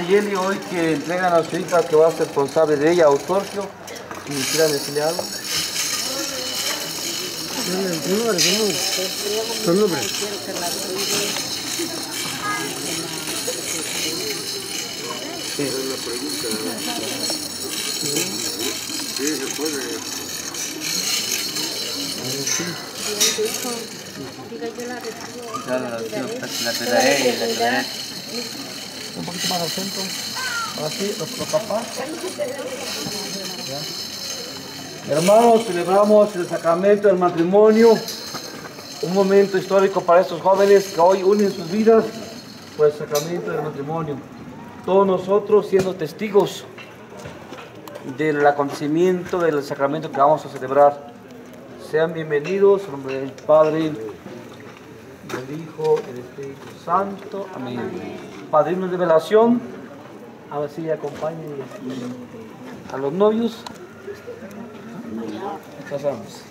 Nayeli hoy que entregan a su hija que va a ser responsable de ella, Autorcio, y quisiera decirle algo. Ya la la pelaré y la pelaré. Un poquito más al centro. Así, los, los papás. Ya. Hermanos, celebramos el sacramento del matrimonio. Un momento histórico para estos jóvenes que hoy unen sus vidas por el sacramento del matrimonio. Todos nosotros siendo testigos del acontecimiento del sacramento que vamos a celebrar. Sean bienvenidos en nombre del Padre, del Hijo del Espíritu Santo. Amén. Padrinos de velación, a ver si acompañen a los novios. Pasamos.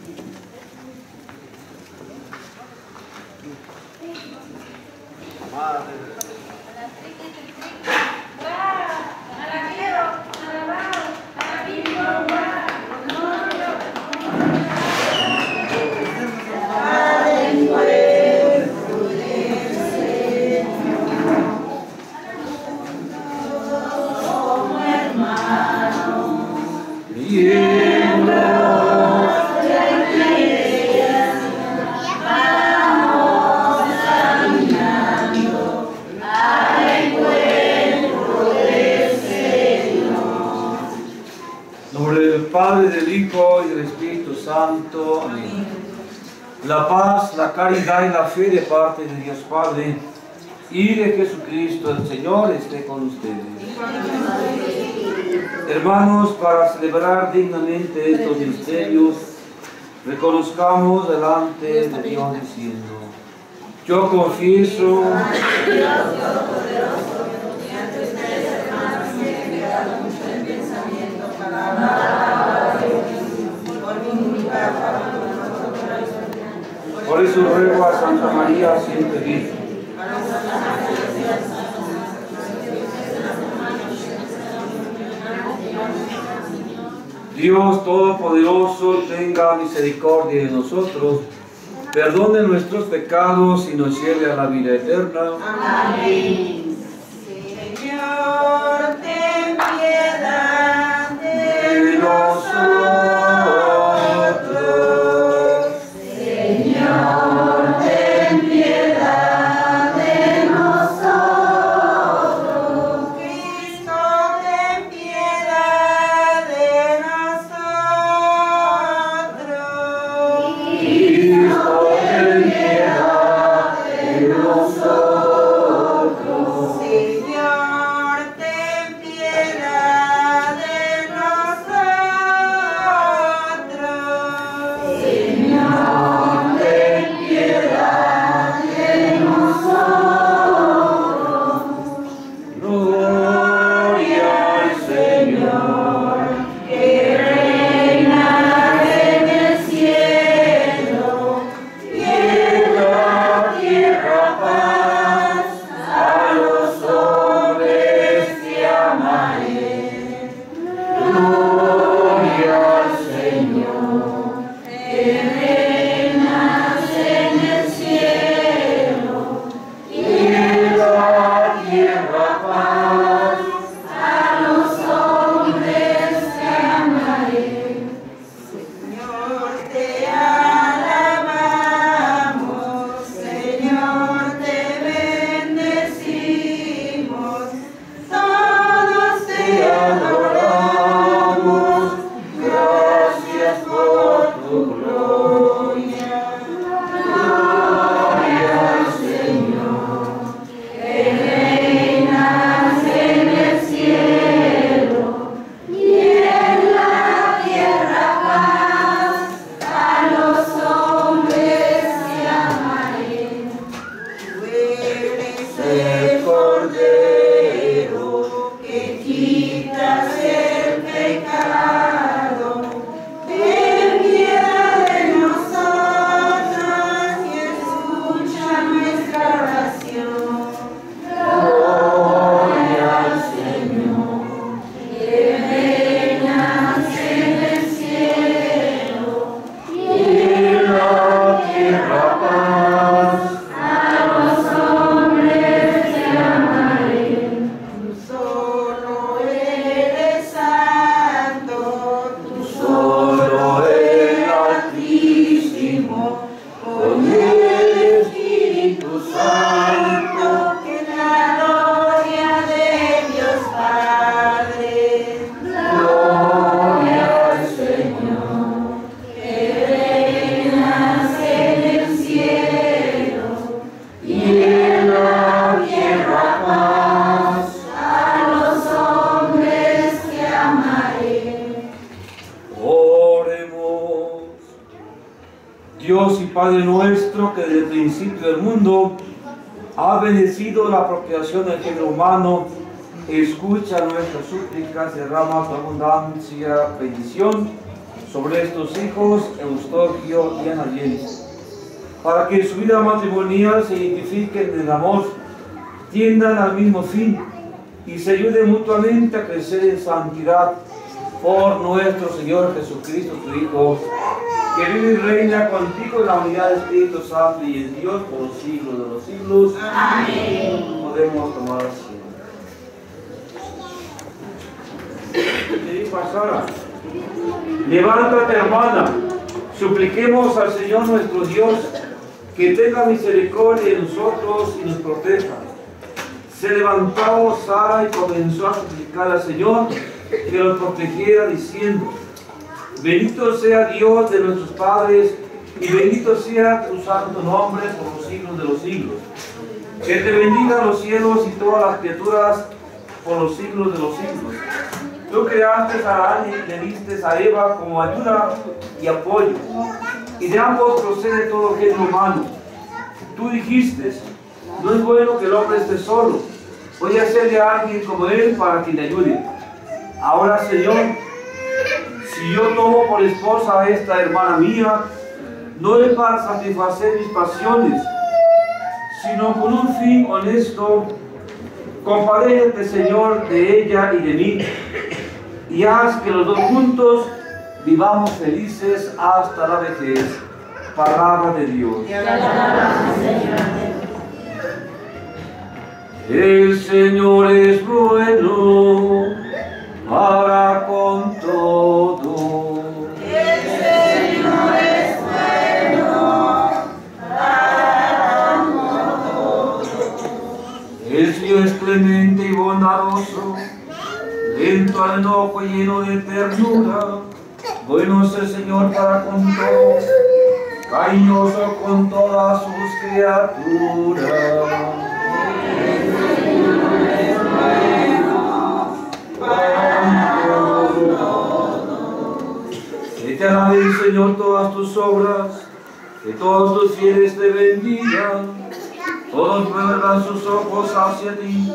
En Santo. Amén. La paz, la caridad y la fe de parte de Dios Padre y de Jesucristo el Señor esté con ustedes. Hermanos, para celebrar dignamente estos misterios, reconozcamos delante de Dios diciendo, yo confieso Por eso ruego a Santa María siempre Virgen. Dios Todopoderoso tenga misericordia de nosotros, perdone nuestros pecados y nos lleve a la vida eterna. Señor, Dios y Padre nuestro, que desde el principio del mundo ha bendecido la apropiación del género humano, escucha nuestras súplicas, derrama tu abundancia, bendición sobre estos hijos, Eustogio y Anayel, para que en su vida matrimonial se identifiquen en amor, tiendan al mismo fin y se ayuden mutuamente a crecer en santidad por nuestro Señor Jesucristo, tu Hijo, que vive y reina contigo en la unidad del Espíritu Santo y en Dios por los siglos de los siglos. Amén. Podemos tomar asiento. Le dijo a Sara, levántate hermana, supliquemos al Señor nuestro Dios que tenga misericordia de nosotros y nos proteja. Se levantó Sara y comenzó a suplicar al Señor que los protegiera diciendo, bendito sea Dios de nuestros padres y bendito sea tu santo nombre por los siglos de los siglos. Que te bendigan los cielos y todas las criaturas por los siglos de los siglos. Tú creaste a Adán y le diste a Eva como ayuda y apoyo. Y de ambos procede todo género humano. Tú dijiste, no es bueno que el hombre esté solo. Voy a hacerle a alguien como él para que le ayude. Ahora, Señor, si yo tomo por esposa a esta hermana mía, no es para satisfacer mis pasiones, sino con un fin honesto, compadéjate, Señor, de ella y de mí, y haz que los dos juntos vivamos felices hasta la vejez. Palabra de Dios. El Señor es bueno para con todo. El Señor es clemente y bondadoso, lento al enojo y lleno de ternura. Bueno es el Señor para con todos, cariñoso con todas sus criaturas. Que te alaben, Señor, todas tus obras, que todos tus fieles te bendigan. Todos vuelvan sus ojos hacia ti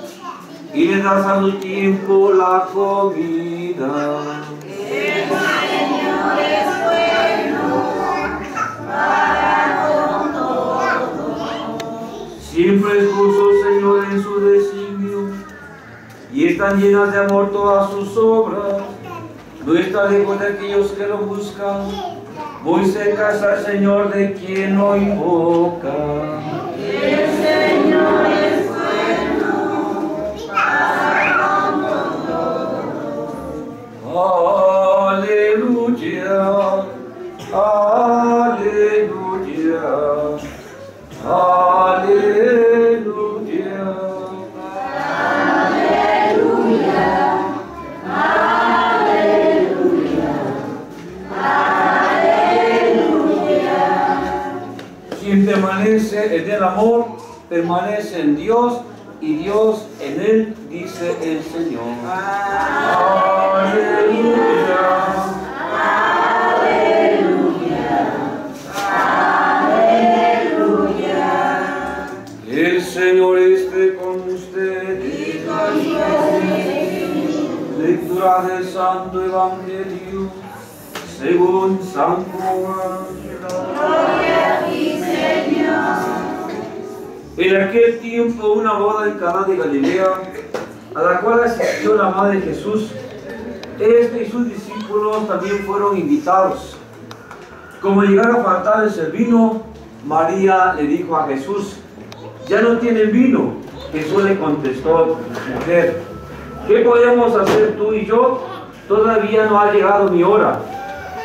y le das a tu tiempo la comida. Siempre es justo, Señor, en su designio, y están llenas de amor todas sus obras. No está lejos de aquellos que lo buscan, muy cerca está el Señor de quien lo invoca. Aleluya, aleluya, aleluya. Amor, permanece en Dios y Dios en él, dice el Señor. Aleluya. El Señor esté con ustedes. Lectura del Santo Evangelio según San Juan. En aquel tiempo una boda en Caná de Galilea, a la cual asistió la madre de Jesús. Este y sus discípulos también fueron invitados. Como llegaron a faltarles el vino, María le dijo a Jesús, ya no tienen vino. Jesús le contestó, mujer, ¿qué podemos hacer tú y yo? Todavía no ha llegado mi hora.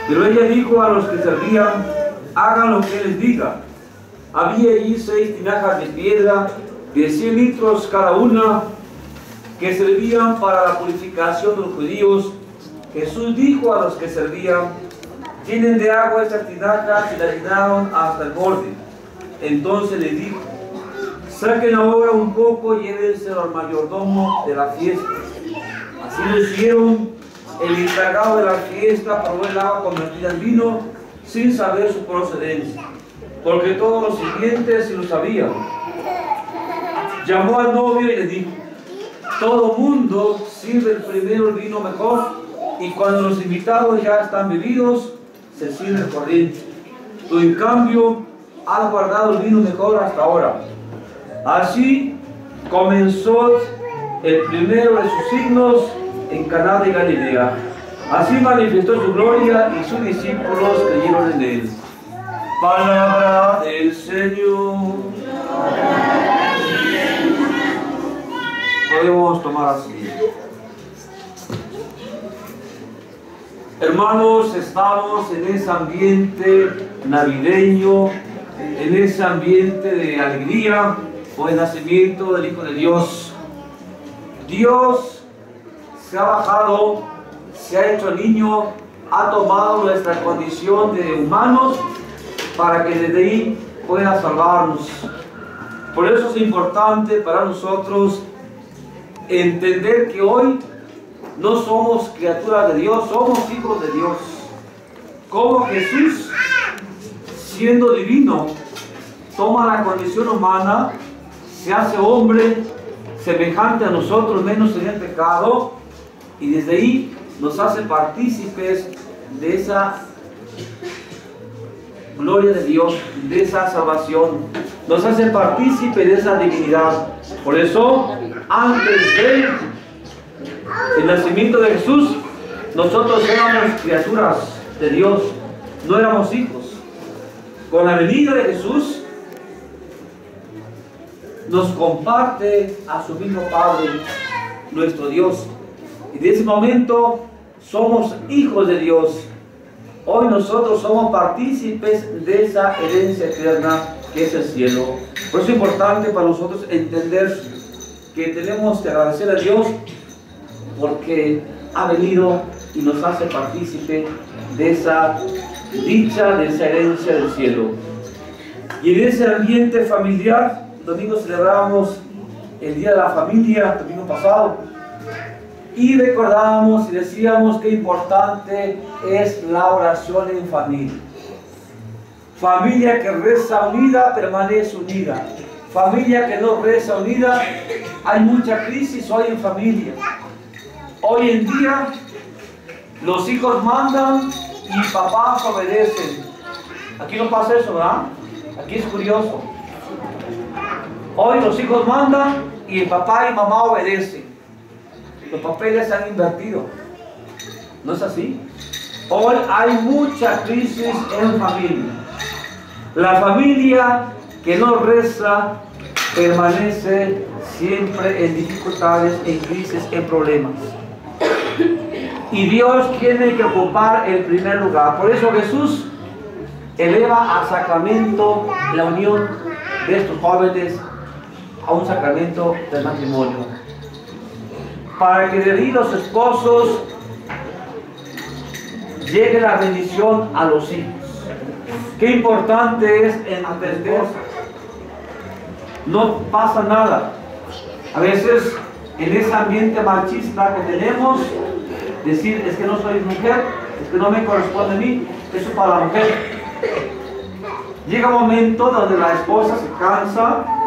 Pero ella dijo a los que servían, hagan lo que les diga. Había allí seis tinajas de piedra de 100 litros cada una que servían para la purificación de los judíos. Jesús dijo a los que servían, tienen de agua estas tinajas y las llenaron hasta el borde. Entonces les dijo, saquen ahora un poco y llévenselo al mayordomo de la fiesta. Así lo hicieron. El encargado de la fiesta probó el agua convertida en vino sin saber su procedencia, porque todos los sirvientes lo sabían. Llamó al novio y le dijo, todo mundo sirve el primero el vino mejor y cuando los invitados ya están bebidos, se sirve el corriente. Tú en cambio has guardado el vino mejor hasta ahora. Así comenzó el primero de sus signos en Caná de Galilea. Así manifestó su gloria y sus discípulos creyeron en él. Palabra del Señor. Podemos tomar así. Hermanos, estamos en ese ambiente navideño, en ese ambiente de alegría por el nacimiento del Hijo de Dios. Dios se ha bajado, se ha hecho niño, ha tomado nuestra condición de humanos para que desde ahí pueda salvarnos. Por eso es importante para nosotros entender que hoy no somos criaturas de Dios, somos hijos de Dios. Como Jesús, siendo divino, toma la condición humana, se hace hombre, semejante a nosotros, menos en el pecado, y desde ahí nos hace partícipes de esa gloria de Dios, de esa salvación, nos hace partícipes de esa divinidad. Por eso, antes de el nacimiento de Jesús, nosotros éramos criaturas, de Dios, no éramos hijos. Con la venida de Jesús, nos comparte a su mismo Padre, nuestro Dios. Y de ese momento somos hijos de Dios. Hoy nosotros somos partícipes de esa herencia eterna que es el cielo. Por eso es importante para nosotros entender que tenemos que agradecer a Dios porque ha venido y nos hace partícipe de esa dicha, de esa herencia del cielo. Y en ese ambiente familiar, domingo celebramos el Día de la Familia, domingo pasado, y recordábamos y decíamos que importante es la oración en familia. Familia que reza unida permanece unida. Familia que no reza unida, hay mucha crisis hoy en familia. Hoy en día los hijos mandan y papás obedecen. Aquí no pasa eso, ¿verdad? Aquí es curioso. Hoy los hijos mandan y el papá y mamá obedecen. Los papeles se han invertido. ¿No es así? Hoy hay mucha crisis en familia. La familia que no reza permanece siempre en dificultades, en crisis, en problemas. Y Dios tiene que ocupar el primer lugar. Por eso Jesús eleva al sacramento la unión de estos jóvenes a un sacramento del matrimonio. Para que de los esposos llegue la bendición a los hijos. Qué importante es entender. No pasa nada. A veces en ese ambiente machista que tenemos, decir es que no soy mujer, es que no me corresponde a mí, eso para la mujer. Llega un momento donde la esposa se cansa.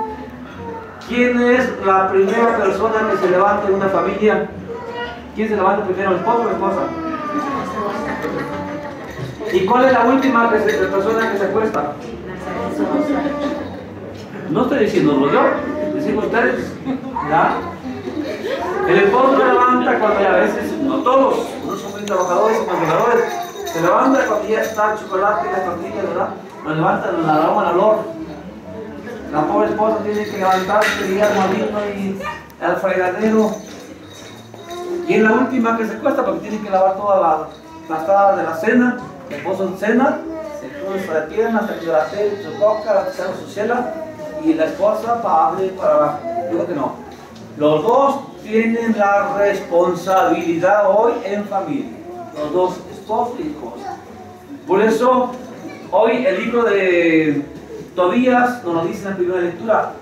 ¿Quién es la primera persona que se levanta en una familia? ¿Quién se levanta primero, el esposo o la esposa? ¿Y cuál es la última persona que se acuesta? No estoy diciéndolo yo, decimos ustedes. ¿ya? El esposo se levanta cuando ya a veces, no todos, no son muy trabajadores y trabajadores, se levanta cuando ya está el chocolate y la tortilla, ¿verdad? Lo levantan, la aroma al olor. La pobre esposa tiene que levantarse y ir al molino y al fregadero. Y es la última que se cuesta porque tiene que lavar toda la pastada de la cena. El esposo cena, se cruza de piernas, se la su coca, se su chela y la esposa para abrir para abajo. Digo que no. Los dos tienen la responsabilidad hoy en familia. Los dos, esposo y esposa. Por eso, hoy el libro de Tobías nos lo dice en la primera lectura.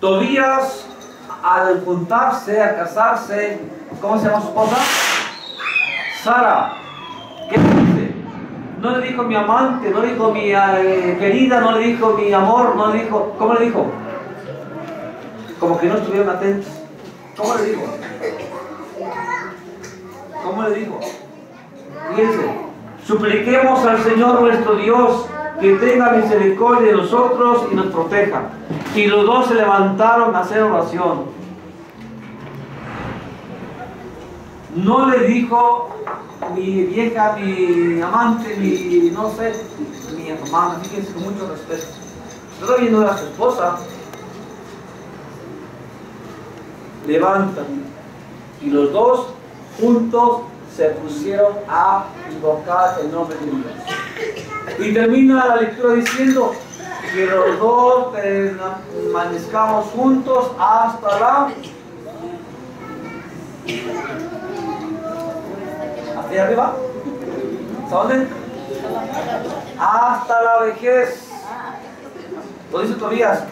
Tobías, al juntarse, al casarse, ¿cómo se llama su esposa? Sara. ¿Qué dice? No le dijo mi amante, no le dijo mi eh, querida, no le dijo mi amor, no le dijo. ¿Cómo le dijo? Como que no estuvieron atentos. ¿Cómo le dijo? ¿Cómo le dijo? Fíjense, supliquemos al Señor nuestro Dios que tenga misericordia de nosotros y nos proteja. Y los dos se levantaron a hacer oración. No le dijo mi vieja, mi amante, mi, no sé, mi hermana, fíjense con mucho respeto. Todavía no era su esposa. Levantan. Y los dos juntos se pusieron a invocar el nombre de Dios. Y termina la lectura diciendo que los dos permanezcamos juntos hasta la... ¿Hasta arriba? ¿Hasta dónde? Hasta la vejez. Lo dice Tobías,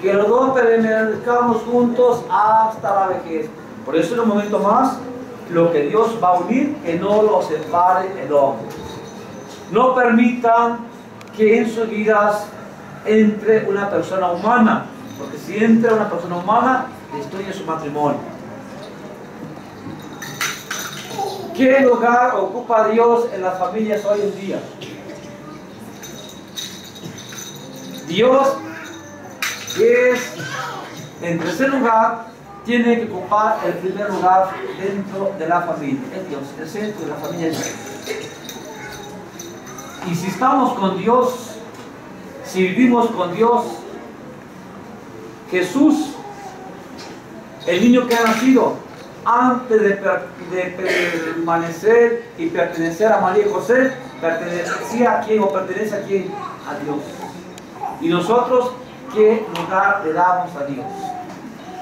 que los dos permanezcamos juntos hasta la vejez. Por eso en un momento más, lo que Dios va a unir, que no lo separe el hombre. No permitan que en sus vidas entre una persona humana, porque si entra una persona humana, destruye su matrimonio. ¿Qué lugar ocupa Dios en las familias hoy en día? Dios es, en tercer lugar, tiene que ocupar el primer lugar dentro de la familia. Es Dios, el centro de la familia es Dios. Y si estamos con Dios, si vivimos con Dios, Jesús, el niño que ha nacido, antes de, de permanecer y pertenecer a María y José, pertenecía a quién o pertenece a quién? A Dios. Y nosotros, ¿qué lugar le damos a Dios?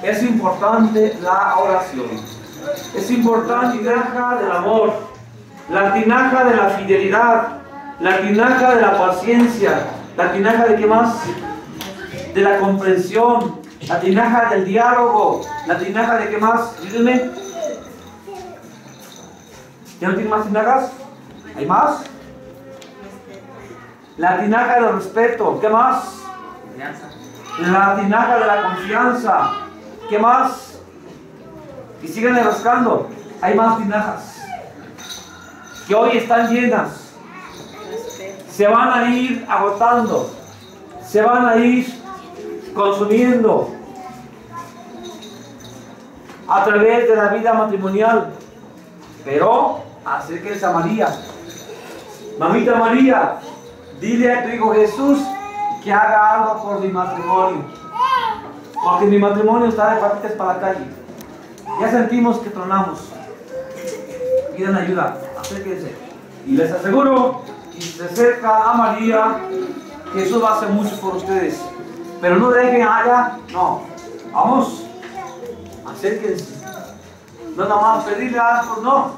Es importante la oración. Es importante la tinaja del amor, la tinaja de la fidelidad, la tinaja de la paciencia, la tinaja de qué más? De la comprensión, la tinaja del diálogo, la tinaja de qué más? Díganme. ¿Ya no tiene más tinajas? ¿Hay más? La tinaja del respeto, ¿qué más? La tinaja de la confianza, ¿qué más? Y siguen rascando, hay más tinajas que hoy están llenas. Se van a ir agotando, se van a ir consumiendo a través de la vida matrimonial. Pero acérquense a María. Mamita María, dile a tu hijo Jesús que haga algo por mi matrimonio. Porque mi matrimonio está de patitas para la calle. Ya sentimos que tronamos. Pidan ayuda, acérquense. Y les aseguro, y se acerca a María, eso va a hacer mucho por ustedes. Pero no dejen allá, no. Vamos, acérquense. No nada más pedirle algo, no.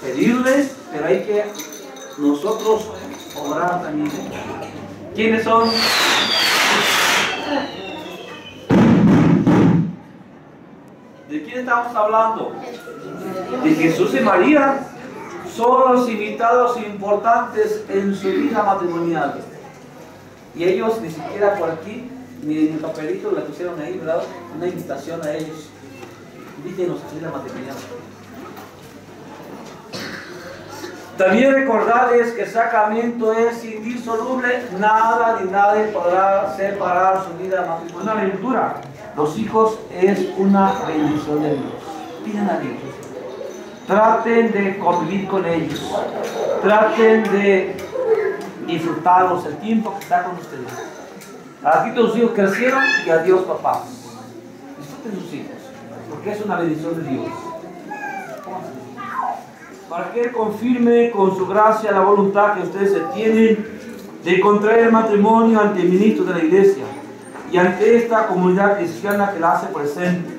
Pedirles, pero hay que nosotros orar también. ¿Quiénes son? Quién estamos hablando? De Jesús y María. Son los invitados importantes en su vida matrimonial. Y ellos ni siquiera por aquí, ni en el papelito le pusieron ahí, ¿verdad? Una invitación a ellos. Invítenos a vida matrimonial. También recordarles que el sacramento es indisoluble, nada ni nadie podrá separar su vida matrimonial. Una lectura. Los hijos es una bendición de Dios. Pidan a Dios. Traten de convivir con ellos. Traten de disfrutarlos el tiempo que está con ustedes. Aquí tus hijos crecieron y adiós papá. Disfruten sus hijos, porque es una bendición de Dios. Para que Él confirme con su gracia la voluntad que ustedes tienen de contraer matrimonio ante el ministro de la iglesia y ante esta comunidad cristiana que la hace presente.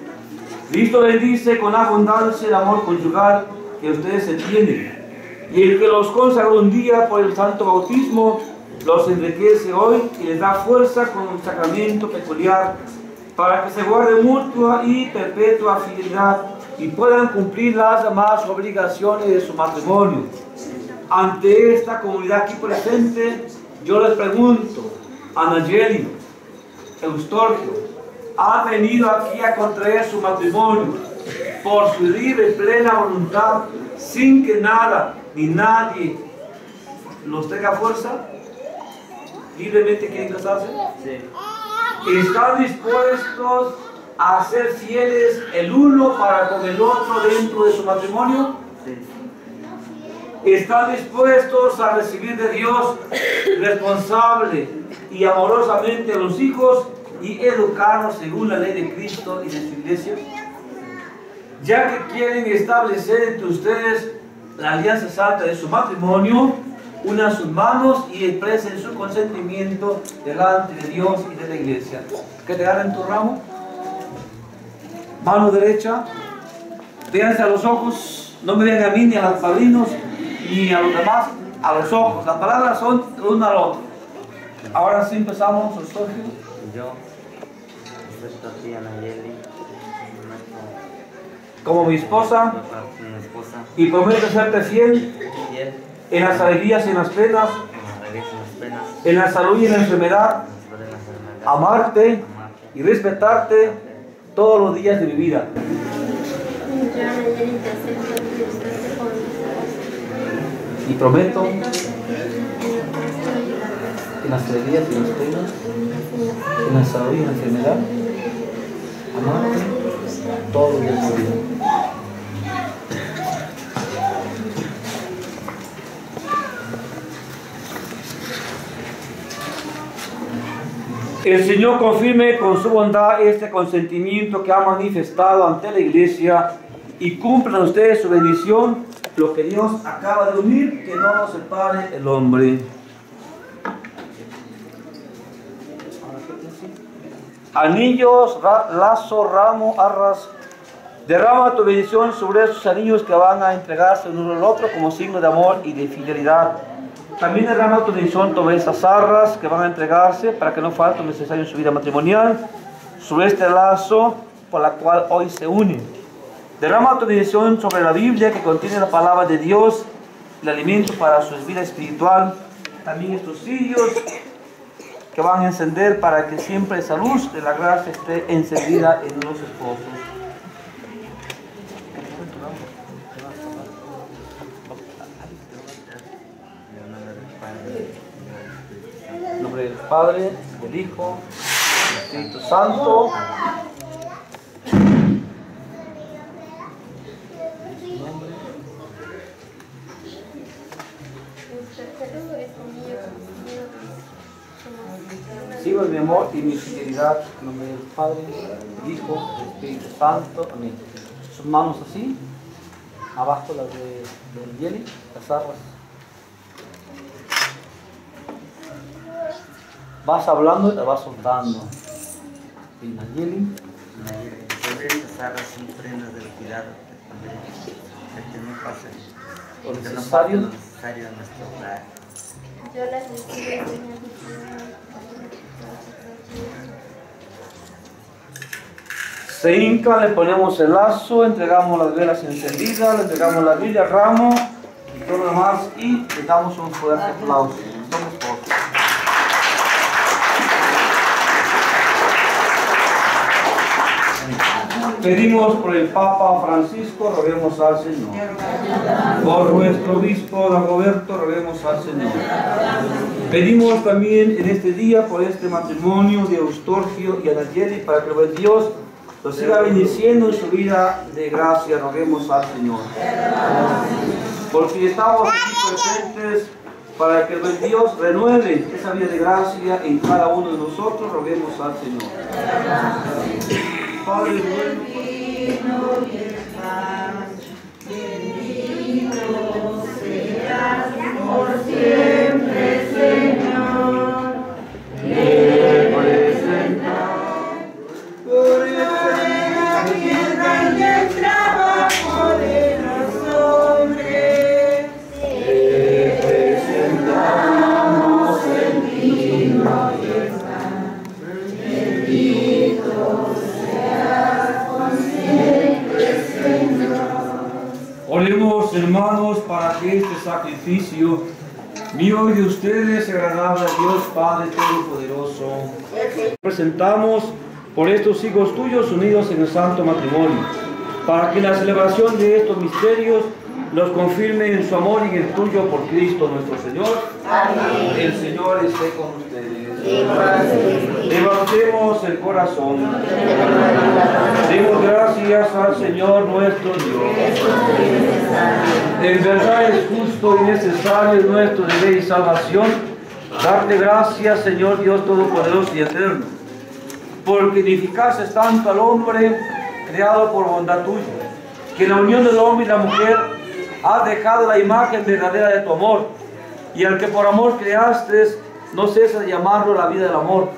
Cristo bendice con abundancia el amor conyugal que ustedes se tienen. Y el que los consagró un día por el santo bautismo, los enriquece hoy y les da fuerza con un sacramento peculiar para que se guarde mutua y perpetua fidelidad y puedan cumplir las demás obligaciones de su matrimonio. Ante esta comunidad aquí presente, yo les pregunto, Anayeli, Eustorgio, ¿ha venido aquí a contraer su matrimonio por su libre y plena voluntad, sin que nada ni nadie los tenga fuerza? ¿Libremente quieren casarse? ¿Están dispuestos a ser fieles el uno para con el otro dentro de su matrimonio? ¿Están dispuestos a recibir de Dios responsable y amorosamente a los hijos y educarlos según la ley de Cristo y de su iglesia? Ya que quieren establecer entre ustedes la alianza santa de su matrimonio, unan sus manos y expresen su consentimiento delante de Dios y de la iglesia. Que te agarren tu ramo. Mano derecha. Véanse a los ojos. No me vean a mí ni a los padrinos ni a los demás. A los ojos. Las palabras son uno al otro. Ahora sí empezamos, Eustogio. Yo, ti, Anayeli, Como mi esposa. mi esposa, Y prometo serte fiel fiel, en las alegrías y en las penas. en las alegrías y en las penas, En la salud y en la enfermedad. Amarte amarte, y respetarte todos los días de mi vida. Nayeli. Y prometo las alegrías y las penas, en la salud y enfermedad, amarte todo el día. El Señor confirme con su bondad este consentimiento que ha manifestado ante la iglesia y cumplan ustedes su bendición, lo que Dios acaba de unir, que no nos separe el hombre. Anillos, ra- lazo, ramo, arras, derrama tu bendición sobre esos anillos que van a entregarse uno al otro como signo de amor y de fidelidad. También derrama tu bendición sobre estas arras que van a entregarse para que no falte lo necesario en su vida matrimonial, sobre este lazo por la cual hoy se unen. Derrama tu bendición sobre la Biblia que contiene la palabra de Dios, el alimento para su vida espiritual. También estos sillos que van a encender para que siempre esa luz de la gracia esté encendida en los esposos. En nombre del Padre, del Hijo, del Espíritu Santo. Sigo en mi amor y mi fidelidad en nombre del Padre, del Hijo, del Espíritu Santo. Amén. Sus manos así, abajo las de, del Yeli, las arras. Vas hablando y te vas soltando. Y Nayeli, Estas arras son prendas del cuidado que que no pase lo que no pase necesario. lo necesario en nuestro hogar. Yo las recibo, Se hinca, le ponemos el lazo, entregamos las velas encendidas, le entregamos la Biblia, ramo y todo lo demás y le damos un fuerte aplauso. Pedimos por el Papa Francisco, roguemos al Señor. Por nuestro obispo Dagoberto, roguemos al Señor. Pedimos también en este día por este matrimonio de Eustorgio y Anayeli para que Dios los siga bendiciendo en su vida de gracia, roguemos al Señor. Porque estamos aquí presentes para que el Dios renueve esa vida de gracia en cada uno de nosotros, roguemos al Señor. Padre bueno, la y de ustedes agradable a Dios Padre Todopoderoso. Presentamos por estos hijos tuyos unidos en el santo matrimonio, para que la celebración de estos misterios los confirme en su amor y en el tuyo por Cristo nuestro Señor. El Señor esté con ustedes. Levantemos el corazón. Demos gracias al Señor nuestro Dios. En verdad es justo y necesario nuestro deber y salvación darte gracias, Señor Dios Todopoderoso y Eterno, porque edificaste tanto al hombre creado por bondad tuya, que la unión del hombre y la mujer has dejado la imagen verdadera de tu amor, y al que por amor creaste, no cesa de llamarlo la vida del amor,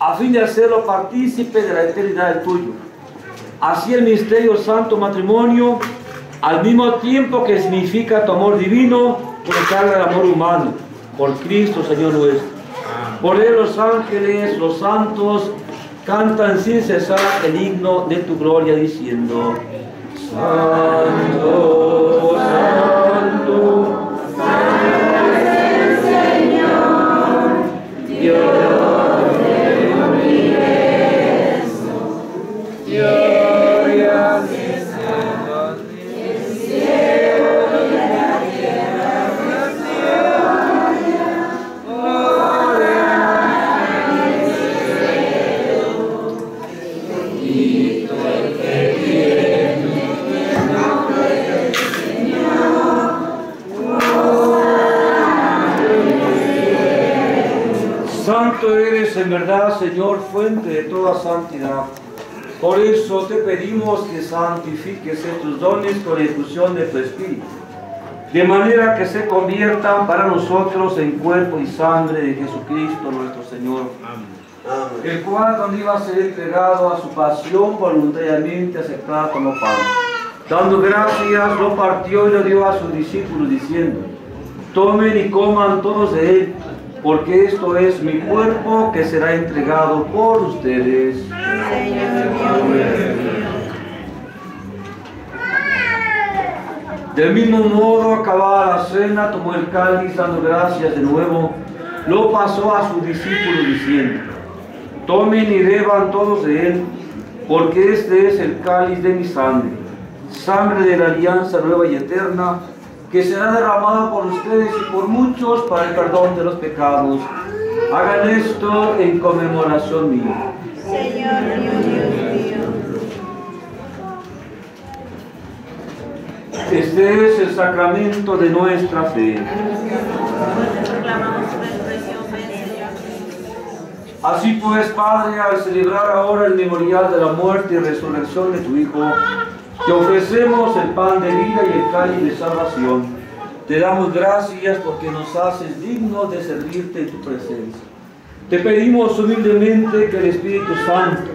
a fin de hacerlo partícipe de la eternidad del tuyo. Así el misterio santo matrimonio, al mismo tiempo que significa tu amor divino, consagra el amor humano, por Cristo Señor nuestro. Por él los ángeles, los santos, cantan sin cesar el himno de tu gloria diciendo, Santo, Santo, Dios Santo eres en verdad, Señor, fuente de toda santidad. Por eso te pedimos que santifiques estos dones con la infusión de tu Espíritu, de manera que se conviertan para nosotros en cuerpo y sangre de Jesucristo nuestro Señor, el cual cuando iba a ser entregado a su pasión voluntariamente aceptada como pan. Dando gracias, lo partió y lo dio a sus discípulos diciendo, tomen y coman todos de él, porque esto es mi cuerpo que será entregado por ustedes. Del mismo modo, acabada la cena, tomó el cáliz dando gracias de nuevo, lo pasó a sus discípulos diciendo, tomen y beban todos de él, porque este es el cáliz de mi sangre, sangre de la alianza nueva y eterna, que será derramada por ustedes y por muchos para el perdón de los pecados. Hagan esto en conmemoración mía. Señor Dios mío. Este es el sacramento de nuestra fe. Así pues, Padre, al celebrar ahora el memorial de la muerte y resurrección de tu Hijo, te ofrecemos el pan de vida y el cáliz de salvación. Te damos gracias porque nos haces dignos de servirte en tu presencia. Te pedimos humildemente que el Espíritu Santo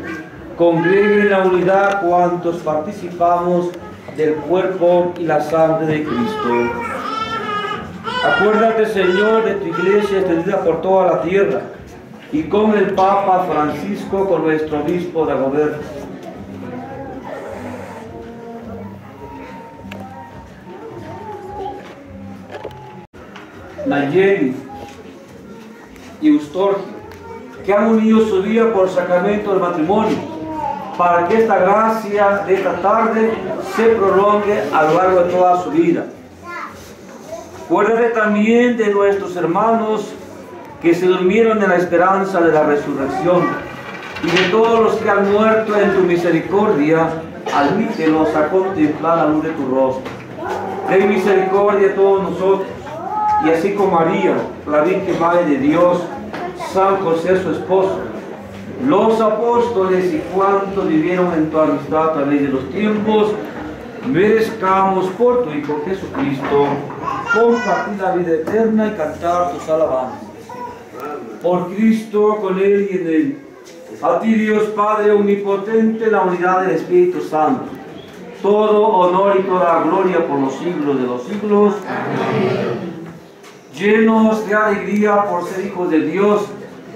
congregue en la unidad cuantos participamos del cuerpo y la sangre de Cristo. Acuérdate, Señor, de tu iglesia extendida por toda la tierra y con el Papa Francisco, con nuestro obispo de Agoberto. Nayeli y Eustorgio, que han unido su vida por sacramento del matrimonio, para que esta gracia de esta tarde se prolongue a lo largo de toda su vida. Acuérdate también de nuestros hermanos que se durmieron en la esperanza de la resurrección y de todos los que han muerto en tu misericordia, admítelos a contemplar la luz de tu rostro. Ten misericordia a todos nosotros y así como María, la Virgen Madre de Dios, San José su esposo, los apóstoles y cuantos vivieron en tu amistad a través de los tiempos, merezcamos por tu Hijo Jesucristo compartir la vida eterna y cantar tus alabanzas. Por Cristo, con Él y en Él. A ti Dios Padre Omnipotente, la unidad del Espíritu Santo. Todo honor y toda gloria por los siglos de los siglos. Llenos de alegría por ser hijos de Dios,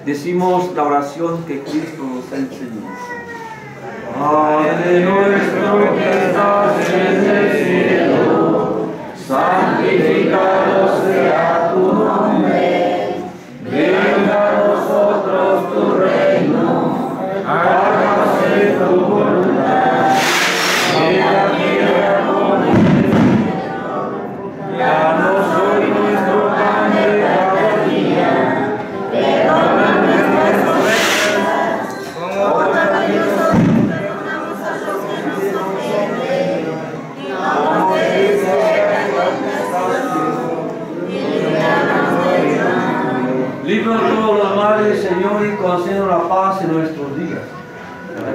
decimos la oración que Cristo nos ha enseñado. Padre nuestro que estás en el cielo, santificado sea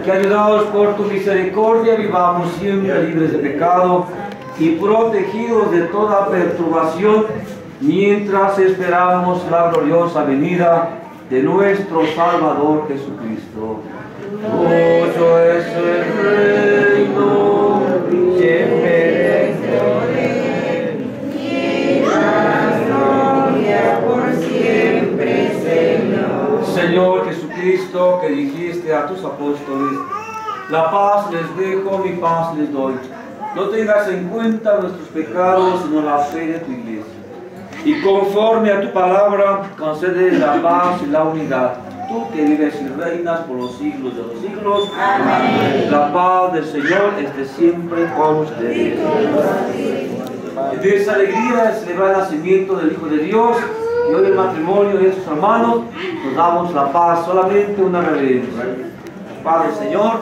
que ayudados por tu misericordia vivamos siempre libres de pecado y protegidos de toda perturbación mientras esperamos la gloriosa venida de nuestro Salvador Jesucristo. Tuyo es el reino y el Gloria por siempre, Señor. Señor Jesucristo, que dijiste a tus apóstoles, la paz les dejo, mi paz les doy. No tengas en cuenta nuestros pecados, sino la fe de tu iglesia. Y conforme a tu palabra, concede la paz y la unidad. Tú que vives y reinas por los siglos de los siglos. Amén. La paz del Señor esté siempre con ustedes. De esa alegría celebrar el nacimiento del Hijo de Dios y hoy el matrimonio de sus hermanos, nos damos la paz, solamente una reverencia. Padre Señor,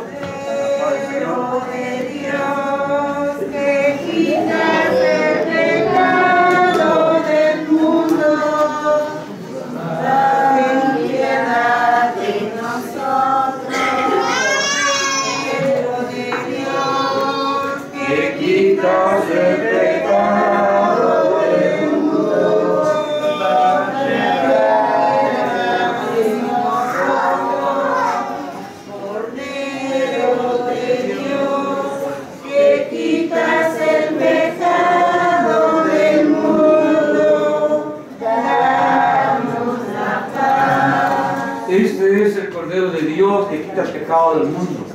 del mundo.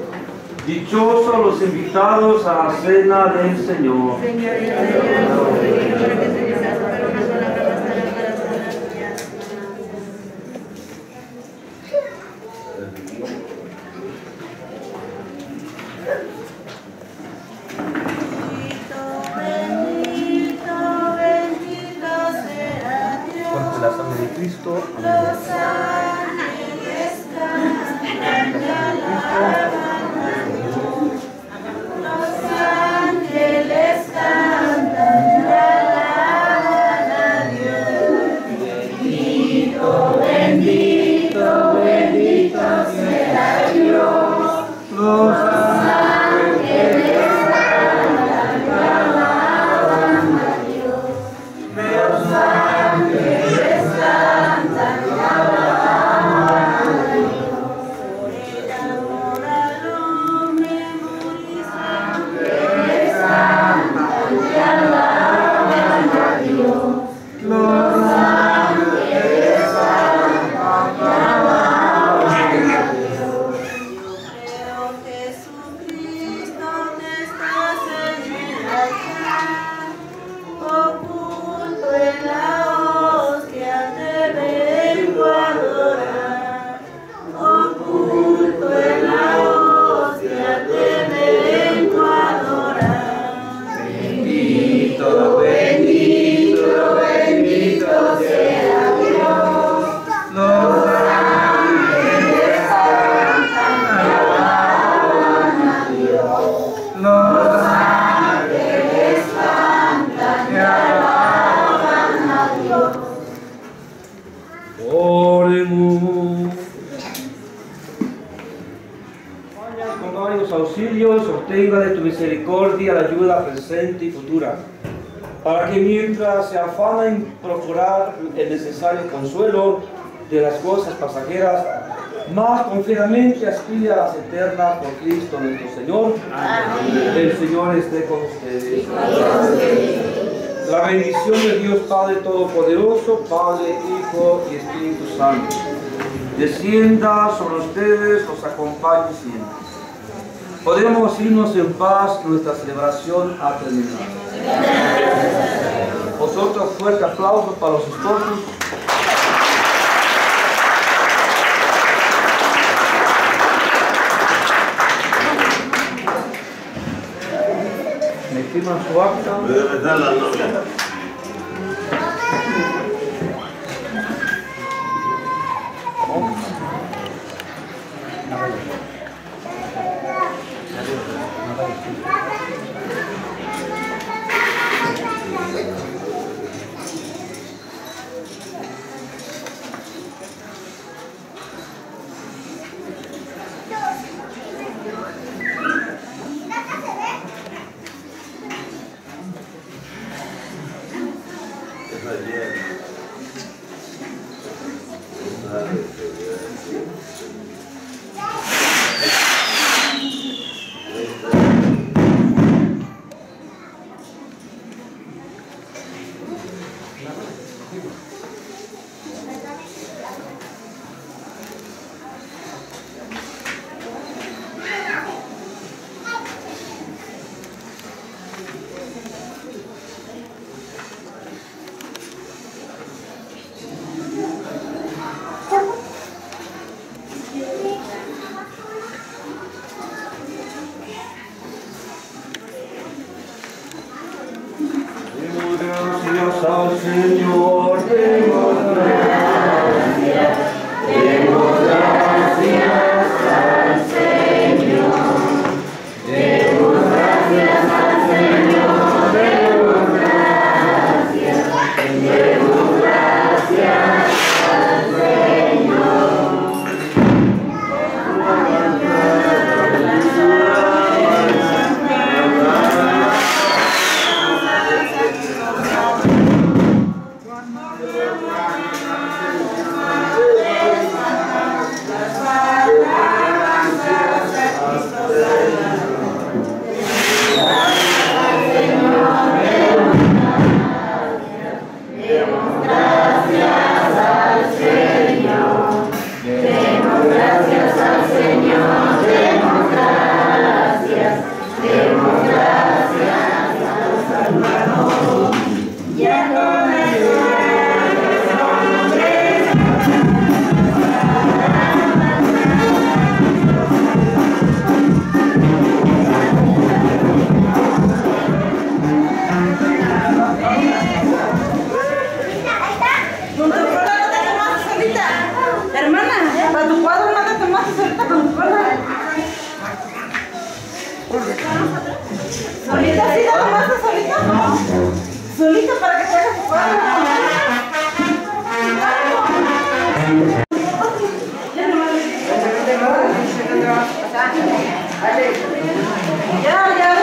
Dichosos los invitados a la cena del Señor eterna por Cristo nuestro Señor. Amén. El Señor esté con ustedes. La bendición de Dios Padre Todopoderoso, Padre, Hijo y Espíritu Santo, descienda sobre ustedes, los acompañe siempre. Podemos irnos en paz, nuestra celebración ha terminado. Vosotros fuerte aplauso para los esposos. ultima su acta. Vedere la noi. ¿Solita sí la tomaste solita? ¿Solita para que te hagas tu cuadro? Ya, ya.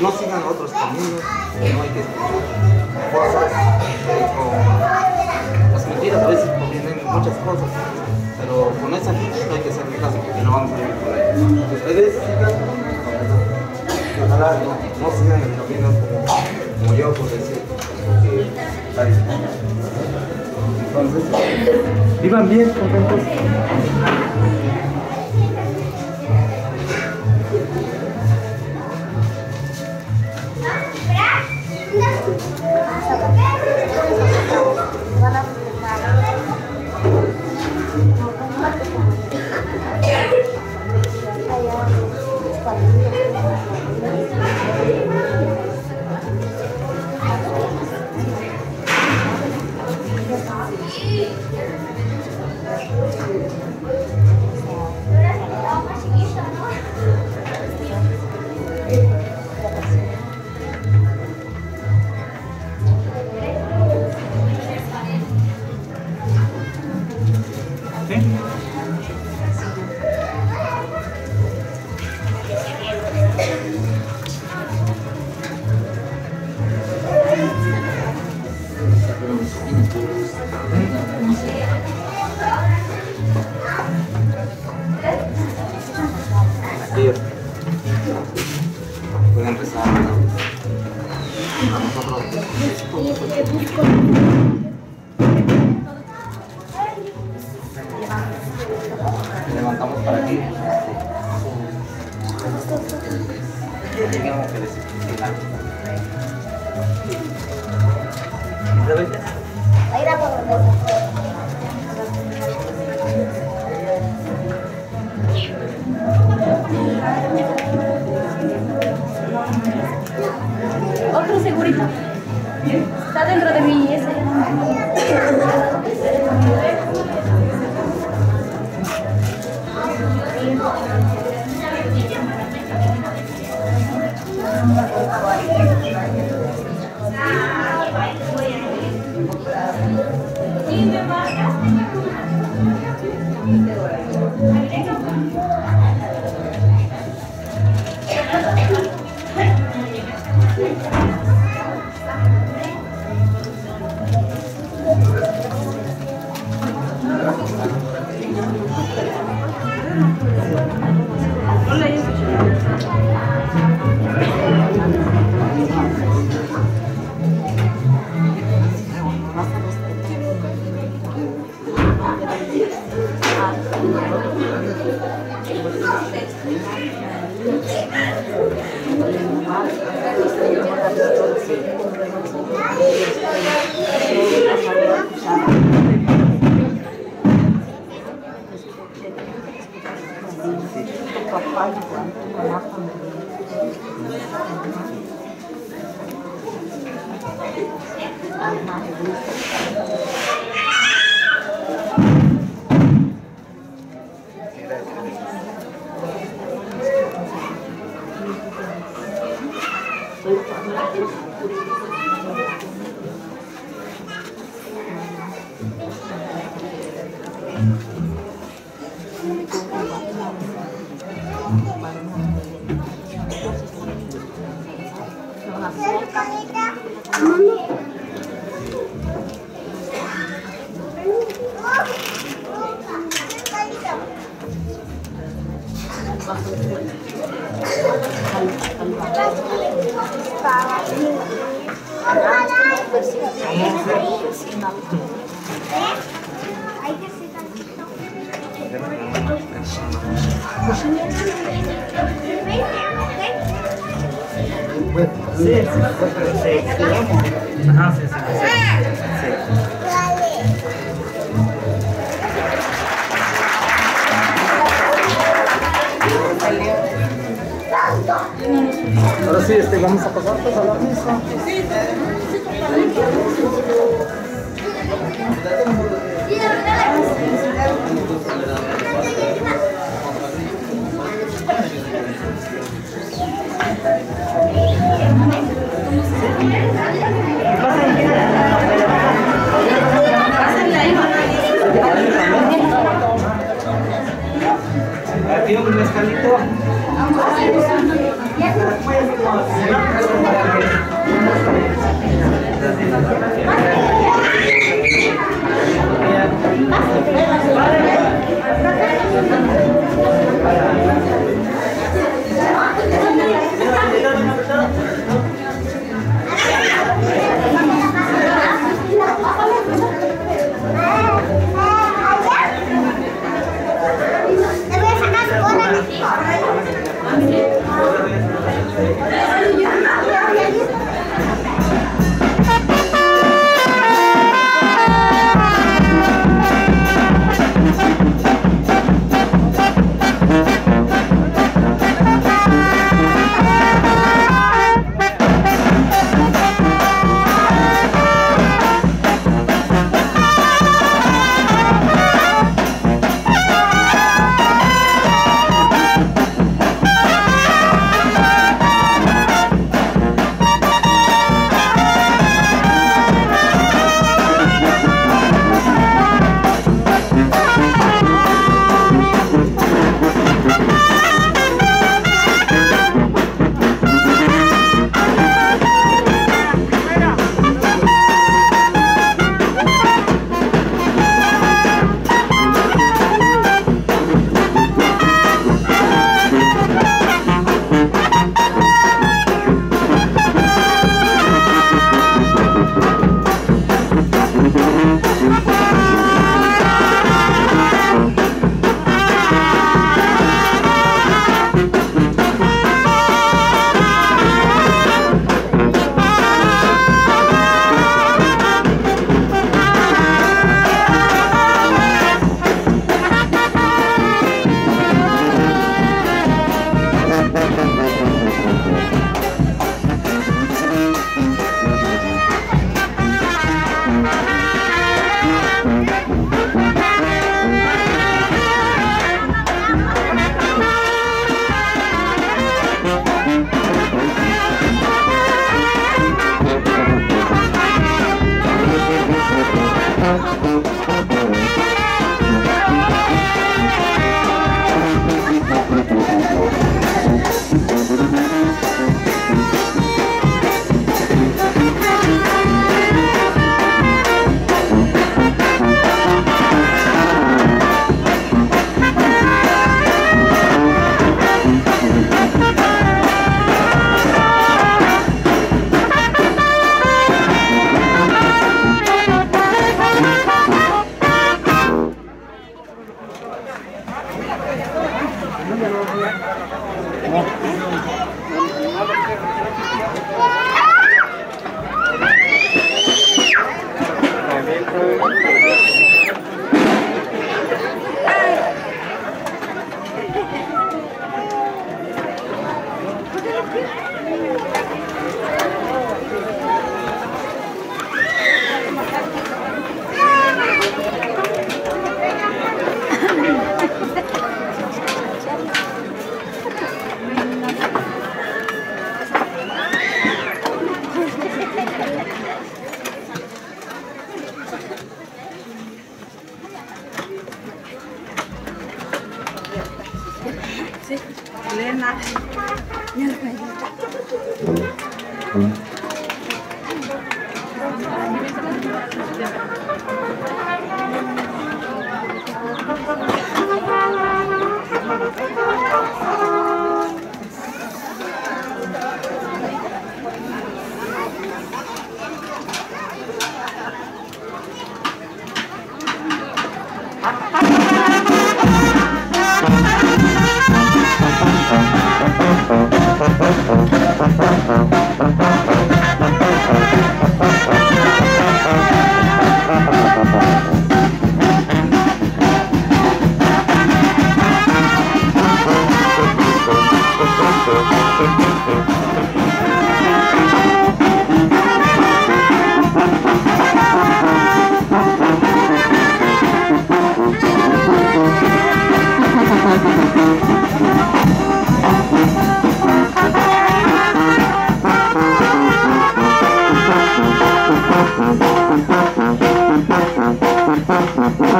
No sigan otros caminos, no hay que escuchar cosas eh, con las mentiras a veces convienen muchas cosas, pero con esa no hay que hacerle caso porque no vamos a vivir por ahí. Ustedes sigan, ojalá no, no sigan el camino como, como yo por decir, porque. Entonces, vivan bien, contentos. dice, tutto papà di quanto mamma con me. Mamma,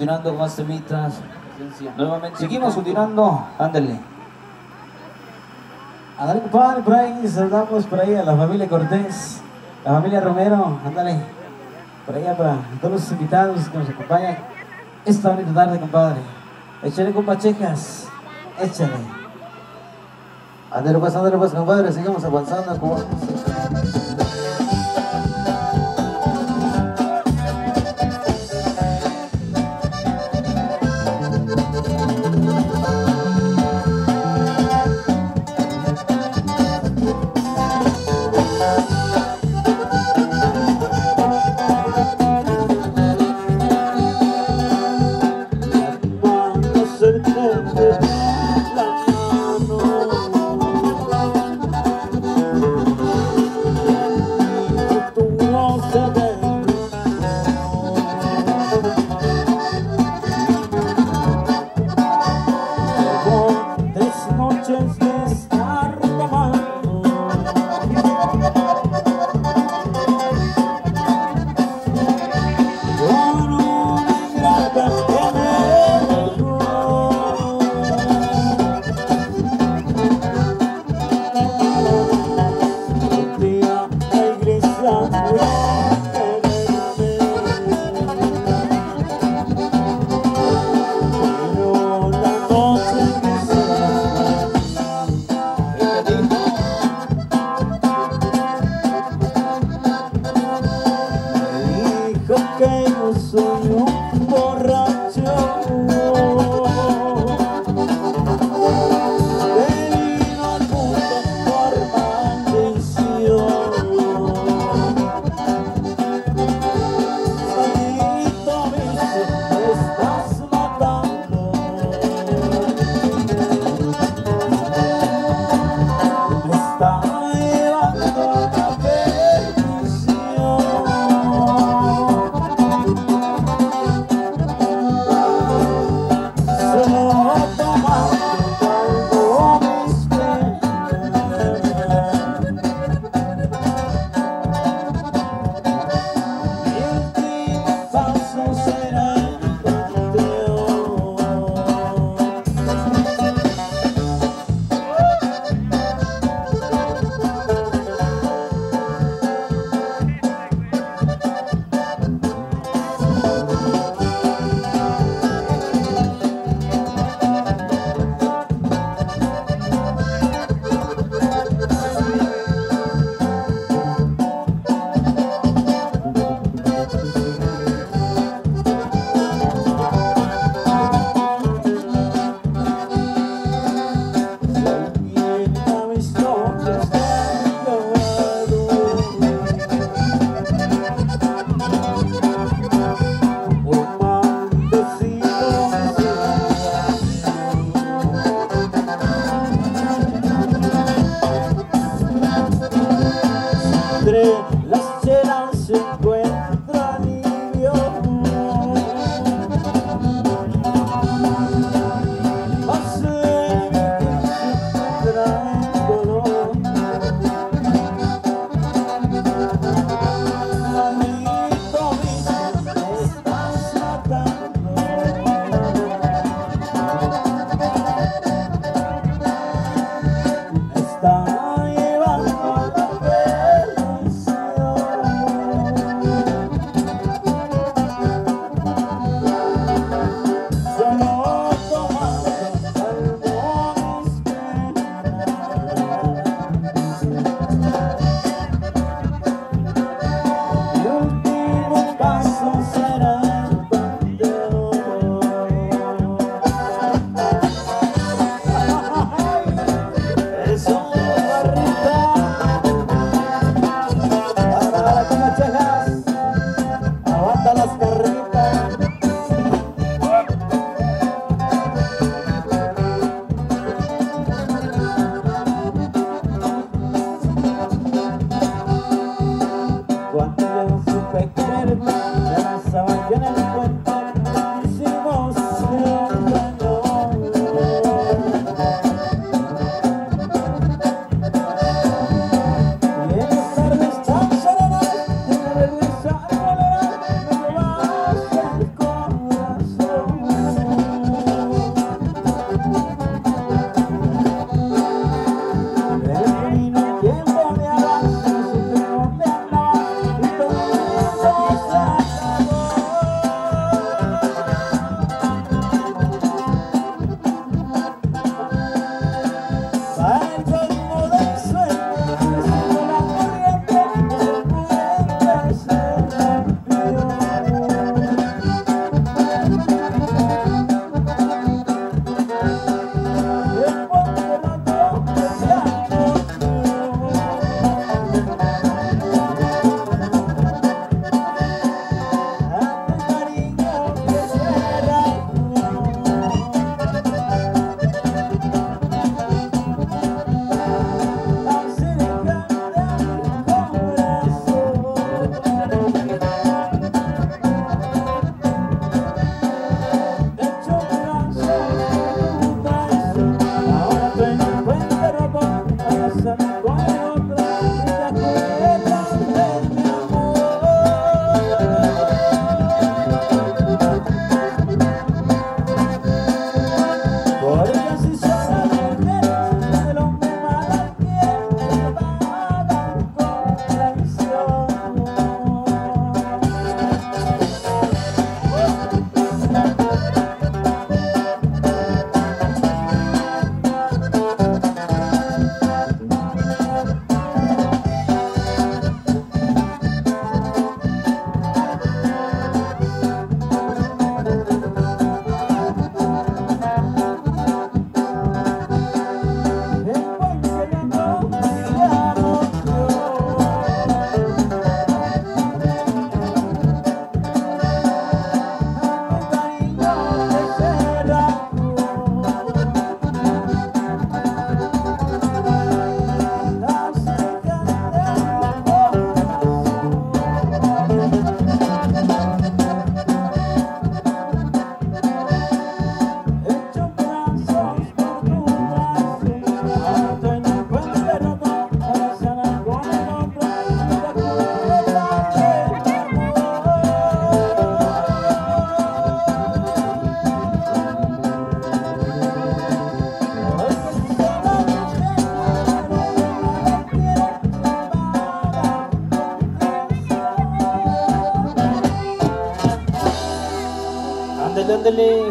continuando con más temitas. Nuevamente. Seguimos continuando. Ándale. Ándale, compadre, por ahí saludamos por ahí a la familia Cortés, la familia Romero, ándale. Por allá para todos los invitados que nos acompañan esta bonita tarde, compadre. Échale, compa, checas. Échale. Ándale, pues, ándale, pues, compadre, sigamos avanzando.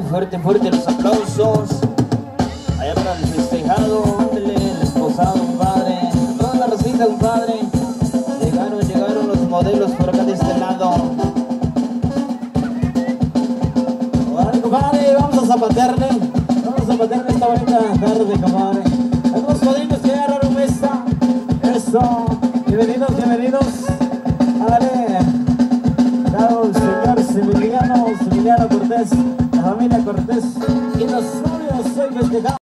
fuerte, fuerte los aplausos. Allá para el festejado, ándale, el esposado, compadre. Toda la recita, compadre. Llegaron, llegaron los modelos por acá de este lado. Compadre, vamos a zapatearle. Vamos a zapatearle esta bonita tarde, compadre. Algunos codrinos que agarraron mesa. Eso. Bienvenidos, bienvenidos. Ándale. Claro, señor Similiano, Similiano Cortés. Cortés y los novios hoy.